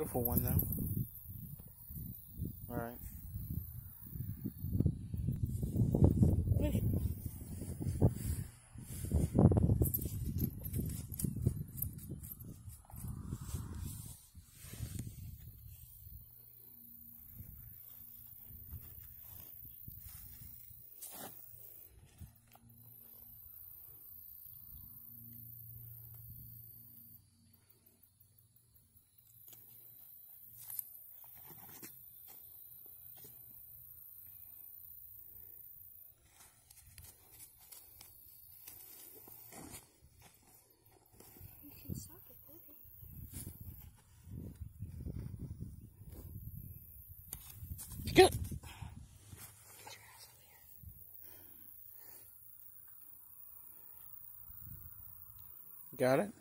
Beautiful one though. All right. Got it?